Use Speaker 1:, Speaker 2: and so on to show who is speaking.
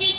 Speaker 1: Mm.